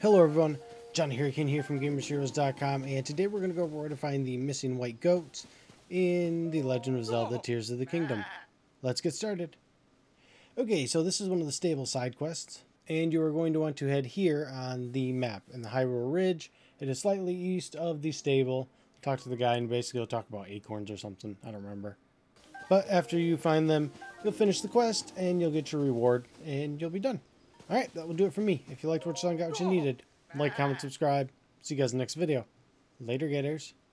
Hello everyone, Johnny Hurricane here from GamersHeroes.com and today we're going to go over where to find the missing white goats in The Legend of Zelda Tears of the Kingdom. Let's get started. Okay, so this is one of the stable side quests and you are going to want to head here on the map in the Hyrule Ridge. It is slightly east of the stable. Talk to the guy and basically he'll talk about acorns or something, I don't remember. But after you find them, you'll finish the quest and you'll get your reward and you'll be done. Alright, that will do it for me. If you liked what you saw and got what you needed, like, comment, subscribe. See you guys in the next video. Later, Gators.